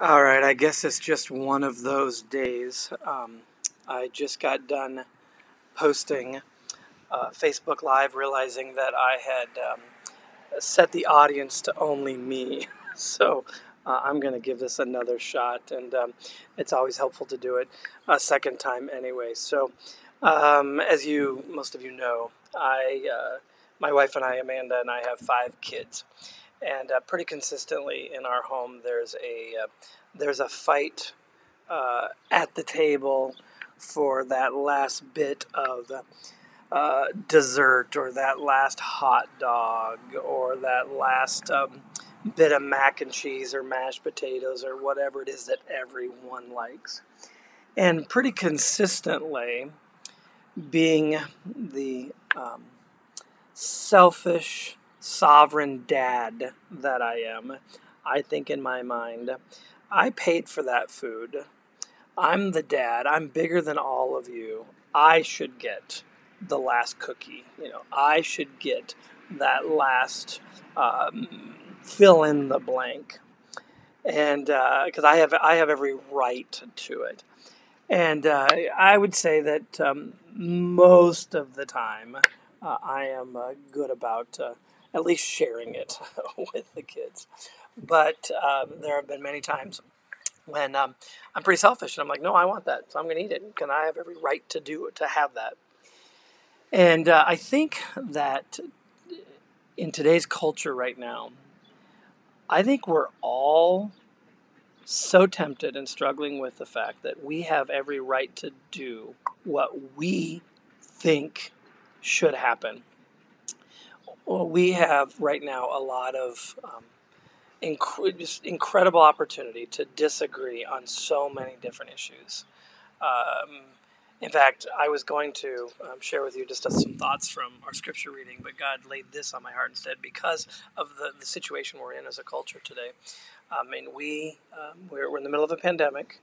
All right, I guess it's just one of those days. Um, I just got done posting uh, Facebook Live, realizing that I had um, set the audience to only me. So uh, I'm going to give this another shot, and um, it's always helpful to do it a second time anyway. So, um, as you most of you know, I, uh, my wife and I, Amanda and I, have five kids and uh, pretty consistently in our home there's a uh, there's a fight uh, at the table for that last bit of uh, dessert or that last hot dog or that last um, bit of mac and cheese or mashed potatoes or whatever it is that everyone likes. And pretty consistently being the um, selfish sovereign dad that I am, I think in my mind, I paid for that food. I'm the dad. I'm bigger than all of you. I should get the last cookie. You know, I should get that last um, fill in the blank, and because uh, I have I have every right to it. And uh, I would say that um, most of the time, uh, I am uh, good about uh, at least sharing it with the kids. But um, there have been many times when um, I'm pretty selfish and I'm like, no, I want that, so I'm going to eat it. Can I have every right to do to have that? And uh, I think that in today's culture right now, I think we're all so tempted and struggling with the fact that we have every right to do what we think should happen. Well, we have right now a lot of um, inc- incredible opportunity to disagree on so many different issues. Um, in fact, I was going to um, share with you just some thoughts from our scripture reading, but God laid this on my heart instead because of the, the situation we're in as a culture today. I mean, we um, we're, we're in the middle of a pandemic,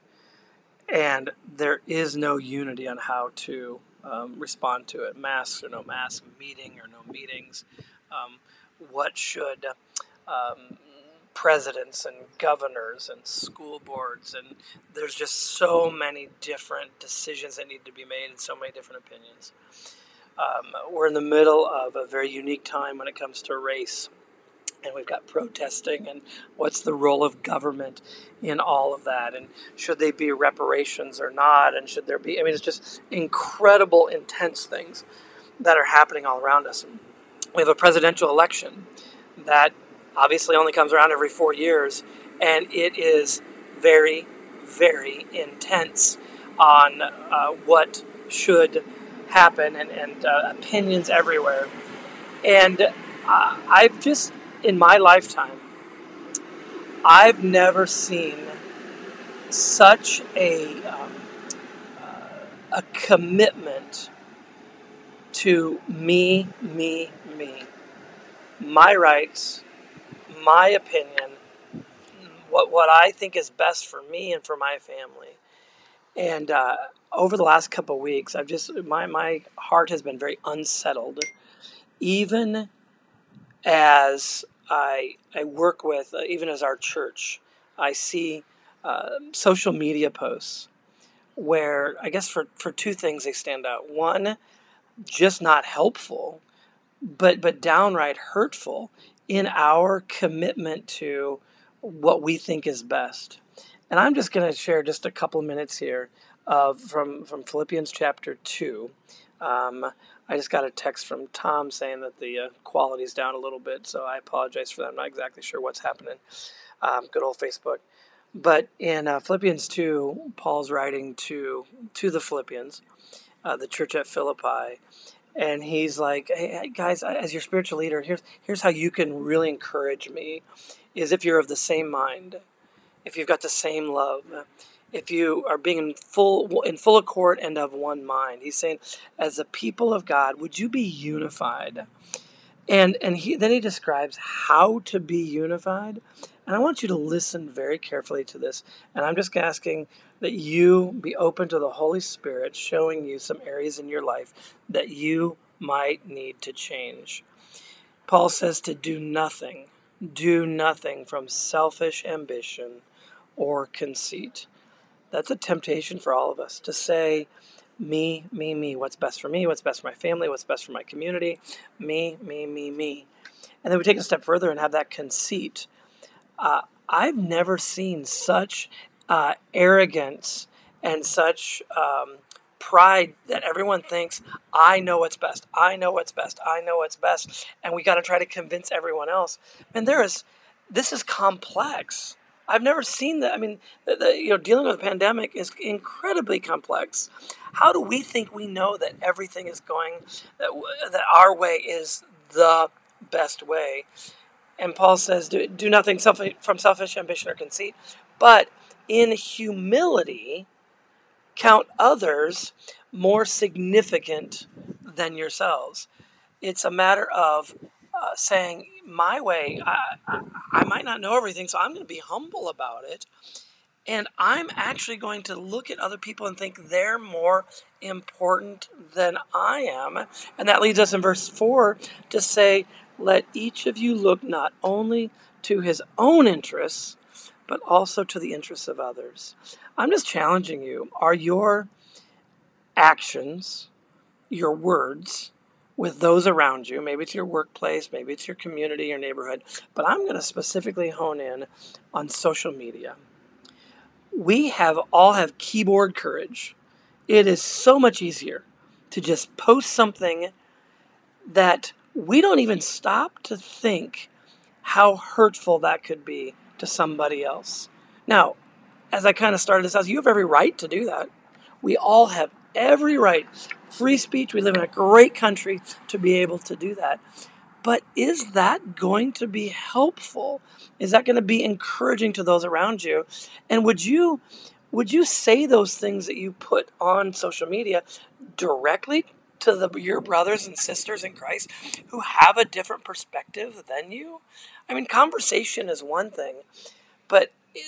and there is no unity on how to um, respond to it. Masks or no masks, meeting or no meetings. Um, what should um, presidents and governors and school boards and there's just so many different decisions that need to be made and so many different opinions. Um, we're in the middle of a very unique time when it comes to race and we've got protesting and what's the role of government in all of that? And should they be reparations or not? And should there be i mean it's just incredible intense things that are happening all around us. We have a presidential election that obviously only comes around every four years and it is very very intense on uh, what should happen and, and uh, opinions everywhere. And uh, i've just in my lifetime, I've never seen such a um, uh, a commitment to me, me, me, my rights, my opinion, what what I think is best for me and for my family. And uh, over the last couple of weeks, I've just my my heart has been very unsettled, even as I, I work with, uh, even as our church, I see uh, social media posts where I guess for, for two things they stand out. One, just not helpful, but, but downright hurtful in our commitment to what we think is best. And I'm just going to share just a couple minutes here of from, from Philippians chapter 2. Um, I just got a text from Tom saying that the uh, quality's down a little bit, so I apologize for that. I'm not exactly sure what's happening. Um, good old Facebook. But in uh, Philippians 2, Paul's writing to to the Philippians, uh, the church at Philippi, and he's like, "Hey guys, as your spiritual leader, here's here's how you can really encourage me, is if you're of the same mind, if you've got the same love, if you are being in full in full accord and of one mind. He's saying, as a people of God, would you be unified? And and he then he describes how to be unified. And I want you to listen very carefully to this. And I'm just asking that you be open to the Holy Spirit showing you some areas in your life that you might need to change. Paul says to do nothing, do nothing from selfish ambition or conceit. That's a temptation for all of us to say, me, me, me, what's best for me, what's best for my family, what's best for my community, me, me, me, me. And then we take a step further and have that conceit. Uh, I've never seen such uh, arrogance and such um, pride that everyone thinks I know what's best. I know what's best. I know what's best, and we got to try to convince everyone else. And there is, this is complex. I've never seen that. I mean, the, the, you know, dealing with a pandemic is incredibly complex. How do we think we know that everything is going that that our way is the best way? And Paul says, "Do, do nothing from selfish ambition or conceit, but in humility." count others more significant than yourselves. It's a matter of saying, My way, I, I, I might not know everything, so I'm going to be humble about it. And I'm actually going to look at other people and think they're more important than I am. And that leads us in verse 4 to say, Let each of you look not only to his own interests, but also to the interests of others. I'm just challenging you. Are your actions, your words, with those around you, maybe it's your workplace, maybe it's your community, your neighborhood, but I'm going to specifically hone in on social media. We have all have keyboard courage. It is so much easier to just post something that we don't even stop to think how hurtful that could be to somebody else. Now, as I kind of started this out, you have every right to do that. We all have every right. Free speech, we live in a great country to be able to do that. But is that going to be helpful? Is that going to be encouraging to those around you? And would you would you say those things that you put on social media directly to the, your brothers and sisters in Christ who have a different perspective than you? I mean, conversation is one thing, but eh,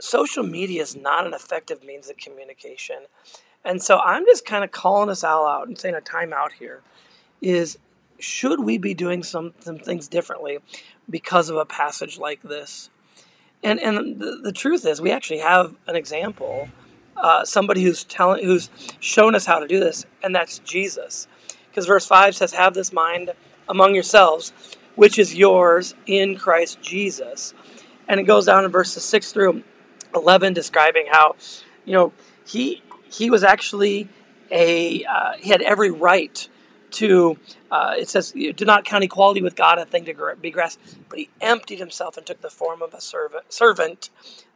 social media is not an effective means of communication. And so I'm just kind of calling us all out and saying a timeout here is should we be doing some, some things differently because of a passage like this? And, and the, the truth is, we actually have an example, uh, somebody who's telling, who's shown us how to do this, and that's Jesus. Because verse 5 says, Have this mind among yourselves, which is yours in Christ Jesus. And it goes down in verses 6 through 11 describing how, you know, he he was actually a uh, he had every right to uh, it says do not count equality with God a thing to be grasped, but he emptied himself and took the form of a servant servant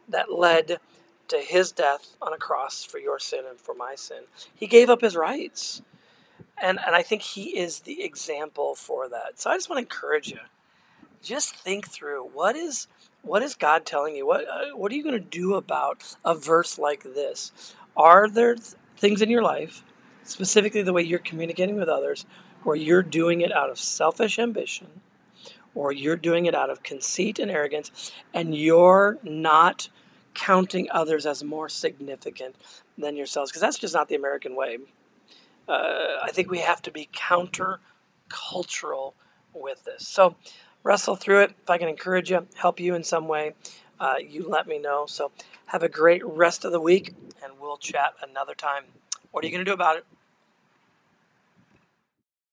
that led to his death on a cross for your sin and for my sin. He gave up his rights. And and I think he is the example for that. So I just want to encourage you. Just think through what is what is God telling you? What uh, what are you going to do about a verse like this? Are there th- things in your life, specifically the way you're communicating with others, where you're doing it out of selfish ambition, or you're doing it out of conceit and arrogance, and you're not counting others as more significant than yourselves? Because that's just not the American way. Uh, I think we have to be counter cultural with this. So wrestle through it. If I can encourage you, help you in some way, uh, you let me know. So have a great rest of the week, and we'll chat another time. What are you going to do about it?